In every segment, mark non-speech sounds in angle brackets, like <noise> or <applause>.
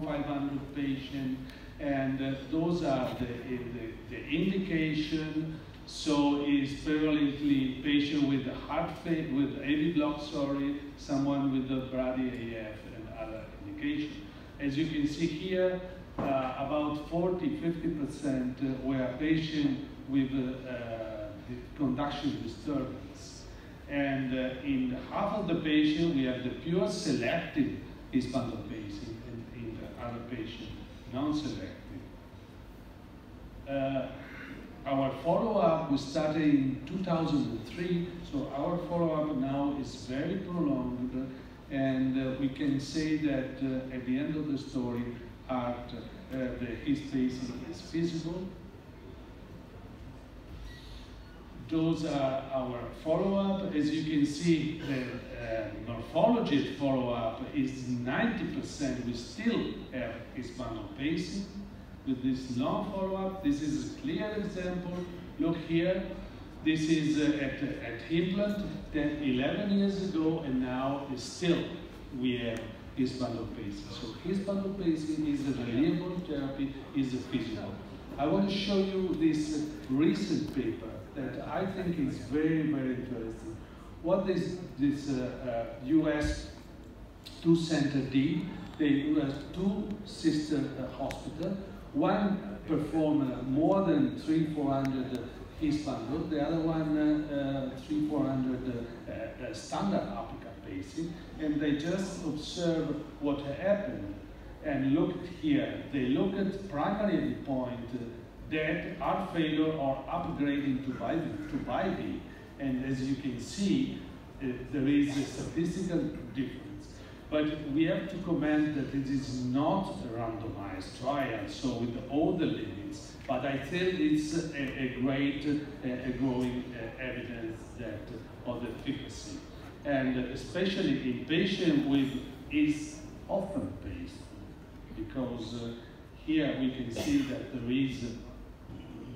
500 patients, and uh, those are the, the, the, indication. So is prevalently patient with heart failure, with AV block, sorry, someone with the Brady AF and other indication. As you can see here, uh, about 40, 50% were patients with uh, conduction disturbance. And uh, in half of the patient, we have the pure selective His bundle pacing, patient, non-selective. Uh, our follow-up we started in 2003, so our follow-up now is very prolonged, and uh, we can say that uh, at the end of the story, art, uh, the his pacing is feasible, those are our follow-up. As you can see, the uh, morphology follow-up is 90%. We still have His bundle pacing. With this long follow-up, this is a clear example. Look here. This is uh, at, at implant 10, 11 years ago, and now still we have His bundle. So His bundle is a reliable therapy, is a feasible. I want to show you this recent paper that I think is very, very interesting. What this, this uh, uh, US two center did, they US two sister uh, hospital, one performed more than three, four hundred His bundle, the other one uh, uh, three, four hundred uh, standard apical pacing, and they just observe what happened and looked here. They look at primary endpoint that heart failure or upgrading to BIV, to BIV. And as you can see, uh, there is a statistical difference. But we have to comment that it is not a randomized trial, so with all the limits, but I think it's a, a great, a, a growing uh, evidence that of the efficacy. And especially in patients with is often based, because uh, here we can see that there is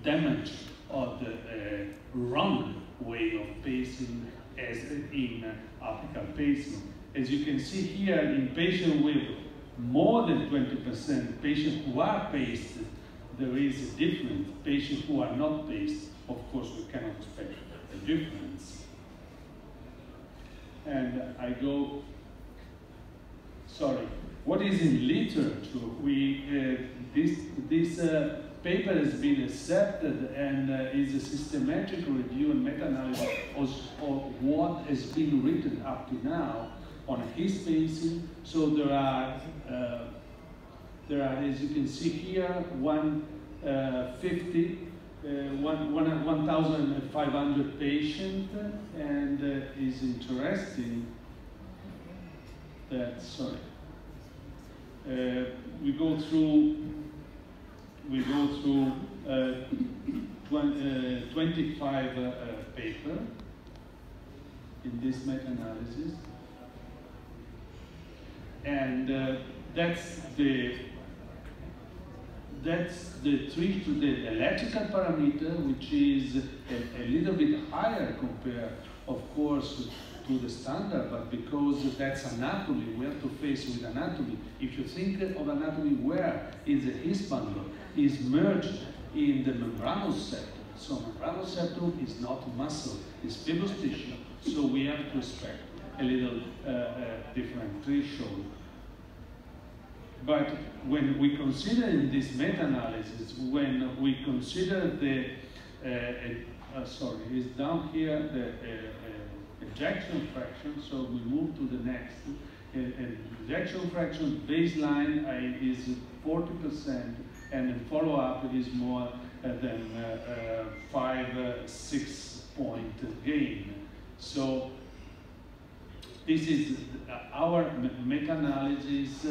damage of the uh, wrong way of pacing as in apical pacing. As you can see here, in patients with more than 20% patients who are paced, there is a difference. Patients who are not paced, of course, we cannot expect a difference. And I go, sorry, what is in literature? We, uh, this, this uh, paper has been accepted and uh, is a systematic review and meta-analysis of, of, what has been written up to now on his pacing. So there are, uh, there are, as you can see here, 150, uh, 1,500 patients, and uh, is interesting that, sorry, we go through we go through uh, 20, uh, 25 uh, paper in this meta-analysis. And uh, that's the that's the trick to the electrical parameter, which is a, a, little bit higher compared, of course, to the standard, but because that's anatomy, we have to face with anatomy. If you think of anatomy, where is the His bundle? is merged in the membranous septum. So membranous septum is not muscle, it's fibrous tissue. So we have to expect a little uh, uh, different threshold. But when we consider in this meta-analysis, when we consider the, uh, uh sorry, it's down here the uh, uh, ejection fraction, so we move to the next. And ejection fraction baseline is 40%, and the follow-up is more uh, than uh, uh, five, six point gain. So this is our meta-analysis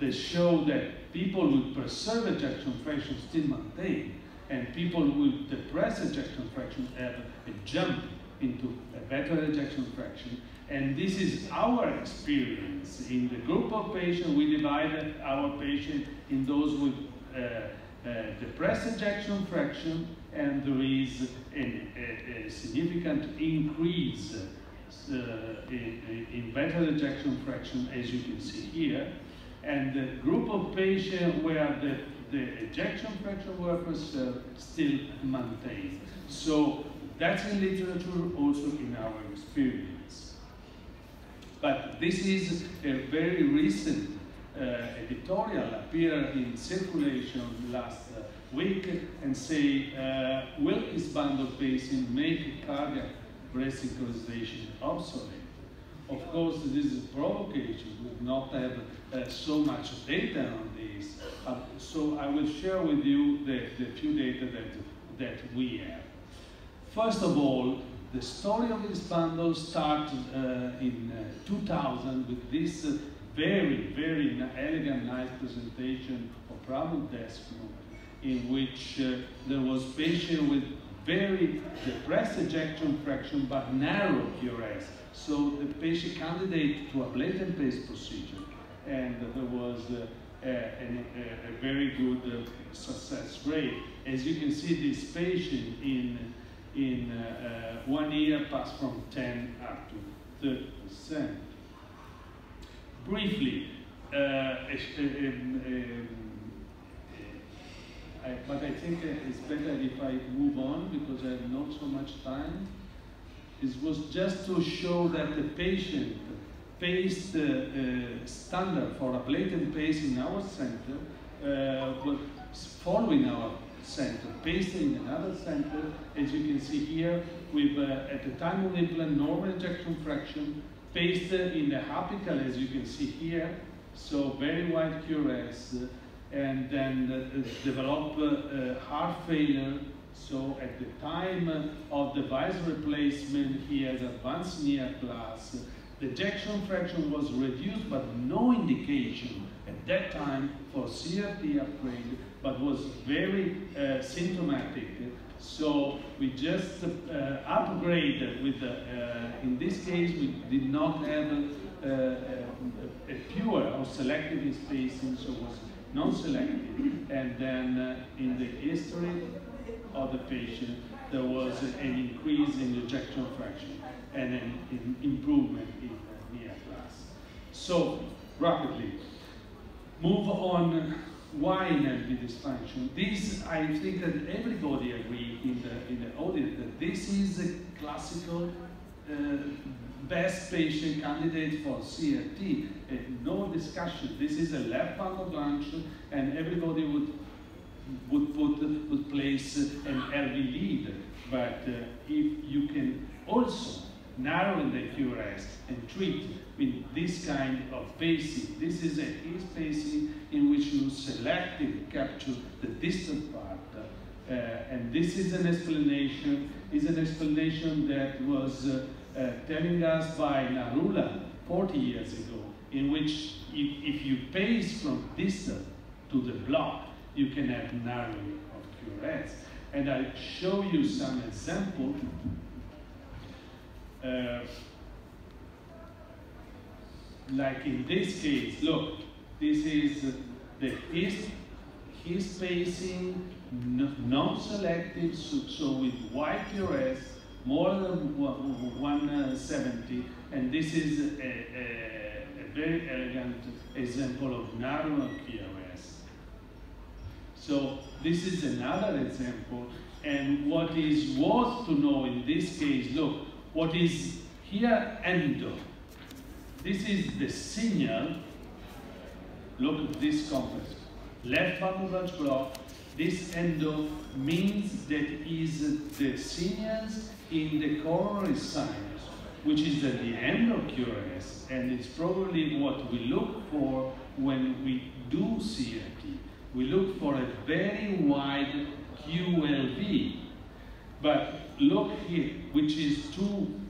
that show that people with preserved ejection fraction still maintain, and people with depressed ejection fraction have a jump into a better ejection fraction. And this is our experience. In the group of patients, we divided our patients in those with depressed ejection fraction, and there is a, a, a significant increase uh, in, in, better ejection fraction, as you can see here. and the group of patients where the, the ejection fraction was uh, still maintained. So that's in literature, also in our experience. But this is a very recent uh, editorial appeared in circulation last uh, week and say, uh, will His bundle pacing make cardiac resynchronization obsolete? Of course, this is provocation. We do not have uh, so much data on this. Uh, so I will share with you the, the few data that, that we have. First of all, the story of His bundle started uh, in uh, 2000 with this uh, very, very elegant, nice presentation of Pravin Deshmukh, in which uh, there was patient with very depressed ejection fraction but narrow QRS. So the patient candidate to ablate and pace procedure, and there was uh, a, a, a, very good uh, success rate. As you can see, this patient in in uh, uh, one year passed from 10 up to 30 percent. Briefly, uh, um, um, I, but I think it's better if I move on because I have not so much time. It was just to show that the patient paced uh, uh, standard for ablate and pace in our center, uh, following our center, paced in another center, as you can see here, with uh, at the time of implant normal ejection fraction, paced in the apical, as you can see here, so very wide QRS, and then uh, develop uh, heart failure. So at the time of the device replacement, he has advanced NYHA class. The ejection fraction was reduced, but no indication at that time for CRT upgrade, but was very uh, symptomatic. So we just uh, upgraded with, the, uh, in this case, we did not have uh, a, a pure or selective spacing, so it was non-selective. And then uh, in the history of the patient, there was an increase in ejection fraction and an improvement in NYHA class. So, rapidly, move on why NLP dysfunction. This, I think that everybody agree in the, in the audience that this is a classical uh, best patient candidate for CRT. Uh, no discussion. This is a left bundle branch, and everybody would would put would place an LV lead. But uh, if you can also narrow the QRS and treat with this kind of pacing, this is a case pacing in which you selectively capture the distant part. Uh, and this is an explanation, is an explanation that was uh, uh, telling us by Narula 40 years ago, in which if, if you pace from distant to the block, you can have narrowing of QRS. And I show you some example. Uh, like in this case, look, this is the his, his pacing non-selective, so, with QRS, more than 170, and this is a, a, a very elegant example of narrow QRS. So this is another example, and what is worth to know in this case, look, what is here endo. This is the signal, look at this compass, left branch block, this endo means that is the signals in the coronary sinus, which is at the end of QRS, and it's probably what we look for when we do CRT. We look for a very wide QLV, but look here, which is two,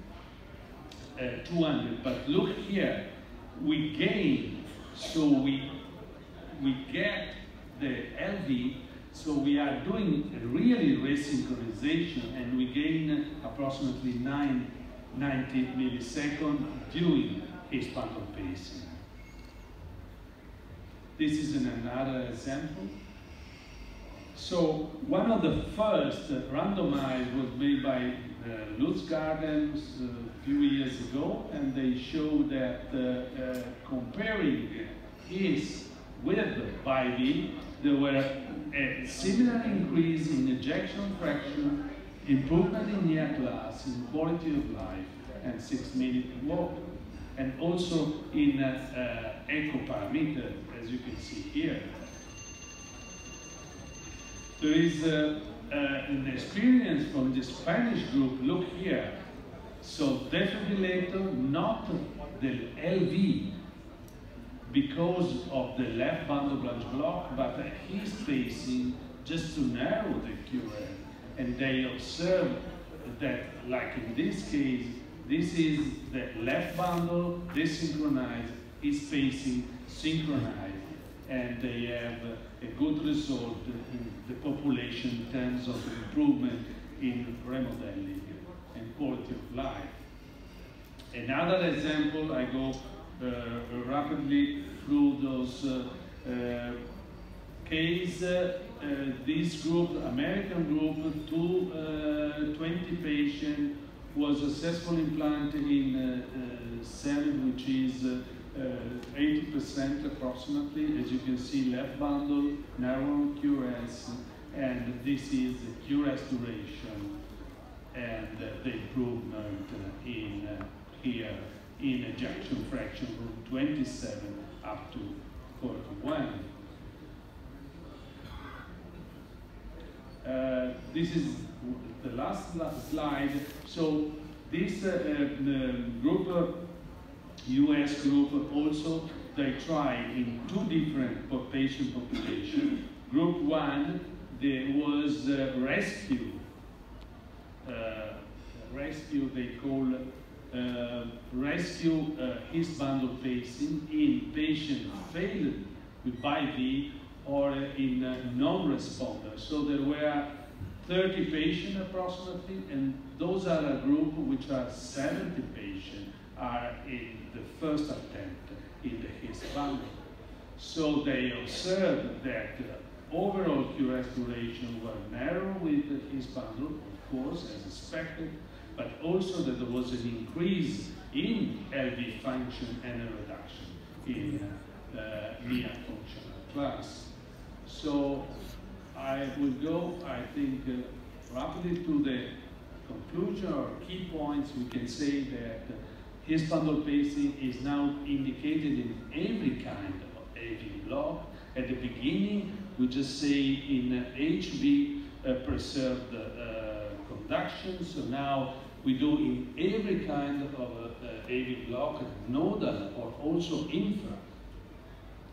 uh, 200, but look here, we gain, so we, we get the LV so we are doing really resynchronization and we gain approximately 9, 90 milliseconds during his phantom pacing. This is another example. So one of the first randomized was made by uh, Lustgarten a few years ago, and they showed that uh, uh, comparing his with BIV, there were a similar increase in ejection fraction, improvement in NYHA class, in quality of life, and six minute walk. And also in uh, uh, echo parameter, as you can see here. There is an experience from the Spanish group, look here. So defibrillator, not the LV, because of the left bundle block, but his pacing just to narrow the QRS. And they observe that, like in this case, this is the left bundle desynchronized, his pacing synchronized, and they have a good result in the population in terms of improvement in remodeling and quality of life. Another example, I go uh, rapidly through those uh, uh, case, uh, this group, American group, two, uh, 20 patients was successfully implanted in uh, cell, which is 80% uh, approximately. As you can see, left bundle, narrow QRS, and this is the QRS duration and the improvement in here in ejection fraction from 27 up to 41. Uh, this is the last slide. So this uh, uh, group US group also, they try in two different patient population. Group one, there was uh, rescue. Uh, rescue, they call uh, rescue uh, his bundle pacing in patient failed with BIV or in uh, non-responder. So there were 30 patients approximately, and those are a group which are 70 patients are in first attempt in the HIS bundle. So they observed that overall QRS duration were narrow with HIS bundle, of course, as expected, but also that there was an increase in LV function and a reduction in uh, NYHA functional class. So I will go, I think, uh, rapidly to the conclusion or key points. We can say that uh, his bundle pacing is now indicated in every kind of AV block. At the beginning, we just say in HV uh, preserved uh, conduction. So now we do in every kind of uh, AV block, nodal or also infra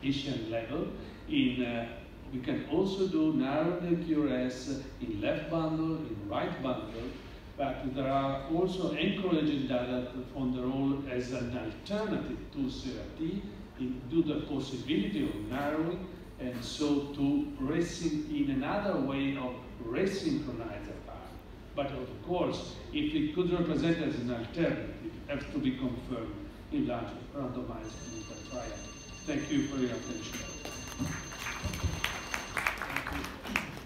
Hisian level. In uh, we can also do narrow QRS in left bundle, in right bundle, but there are also encouraging data on the role as an alternative to CRT into the possibility of narrowing and so to racing in another way of resynchronize the. But of course, if it could represent as an alternative, it has to be confirmed in large randomized clinical trial. Thank you for your attention.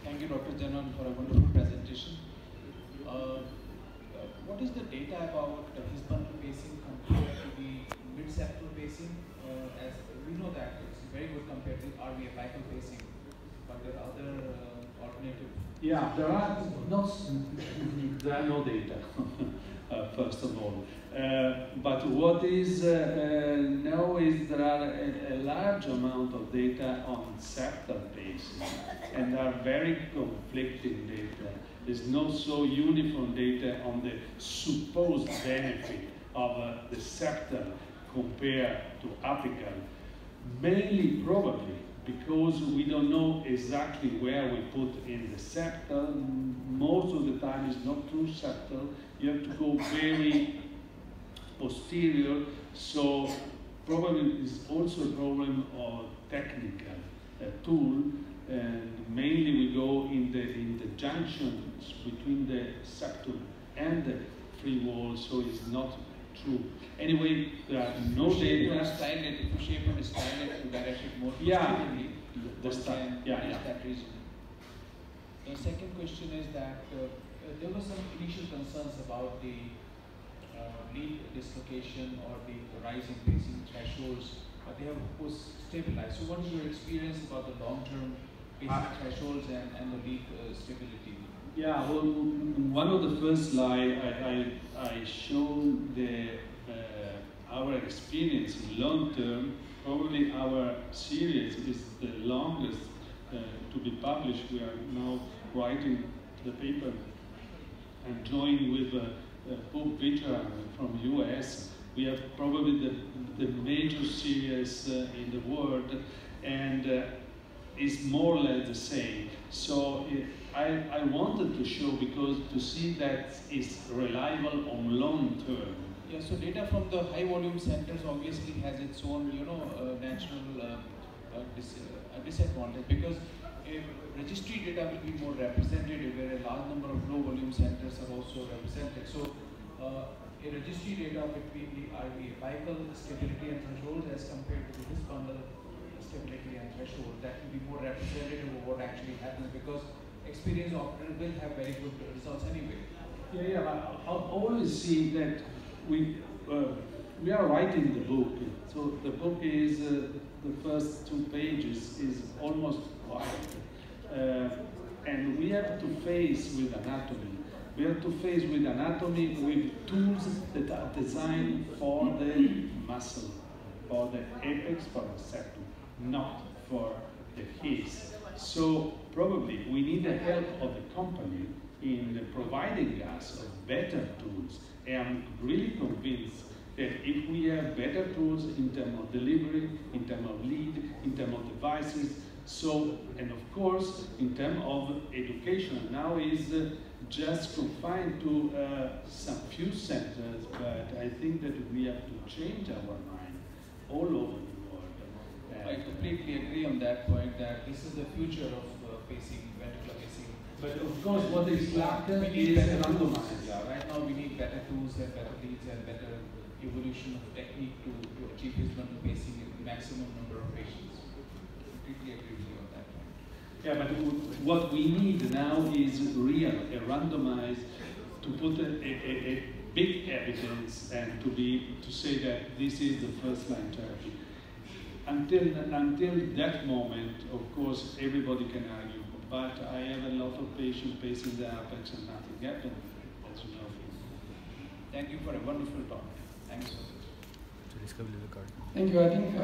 Thank you, Dr. Zanon, for a wonderful presentation. Uh, what is the data about uh, his bundle pacing compared to the mid-septal pacing? Uh, as we know that it's very good compared to RV apical pacing, but there are other uh, alternatives. Yeah, there are not there are no data. <laughs> uh, first of all, uh, but what is uh, now is there are a, a, large amount of data on septal pacing, and are very conflicting data. There's no so uniform data on the supposed benefit of uh, the septal compared to apical. Mainly, probably, because we don't know exactly where we put in the septal. Most of the time it's not true septal. You have to go very posterior, so probably it's also a problem of technical uh, tool and mainly we go in the in the junctions between the septum and the free wall, so it's not true. Anyway, there are no shape data. Stylet, if you shape on a stylet, you direct it more yeah, the style. Yeah, yeah. that reason. The second question is that uh, there were some initial concerns about the uh, lead dislocation or the rising pacing thresholds but they have of course stabilized. So what is your experience about the long-term uh, thresholds and, and the lead uh, stability? Yeah, well, one of the first slides I, I, I showed the uh, our experience in long term. Probably our series is the longest uh, to be published. We are now writing the paper and joined with uh, uh, Bob Vitra from US. We have probably the, the major series uh, in the world and uh, is more or less the same. So it, I, I wanted to show because to see that it's reliable on long term. Yeah, so data from the high volume centers obviously has its own, you know, uh, natural uh, dis disadvantage because registry data will be more representative where a large number of low volume centers are also represented. So uh, a registry data between the RV apical stability and threshold as compared to His bundle stability and threshold that will be more representative of what actually happens because experience operator will have very good results anyway. Yeah, yeah, I, always see that we uh, we are writing the book. So the book is uh, the first two pages is almost white, uh, and we have to face with anatomy. We have to face with anatomy with tools that are designed for the muscle, for the apex, for the septum, not for the hips. So probably we need the help of the company in providing us better tools. And I'm really convinced that if we have better tools in terms of delivery, in terms of lead, in terms of devices, so, and of course, in terms of education, now is uh, just confined to uh, some few centers, but I think that we have to change our mind all over I completely agree on that point that this is the future of uh, pacing, ventricular pacing. But of course, what is lacking is randomized. Yeah, right now we need better tools and better leads and better evolution of technique to, to achieve His bundle pacing in maximum number of patients. Completely agree with you on that point. Yeah, but what we need now is real, a randomized, to put a, a, a, big evidence and to be to say that this is the first line therapy. Until, until that moment, of course, everybody can argue, but I have a lot of patients pacing the apex and nothing happened, as you know. Thank you for a wonderful talk. Thanks so much. Thank you. I think. Uh